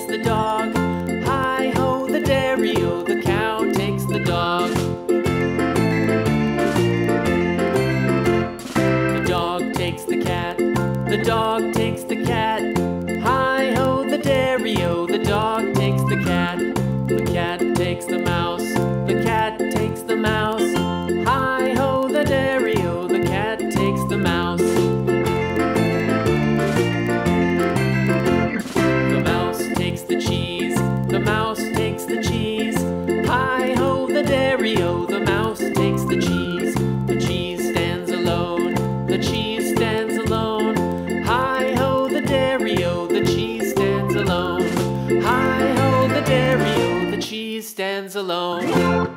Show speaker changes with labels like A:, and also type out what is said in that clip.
A: takes the dog. Hi ho, the dairy o, the cow takes the dog. The dog takes the cat. The dog takes the cat. Hi ho, the dairy o, the dog takes the cat. The cat takes the mouse. stands alone.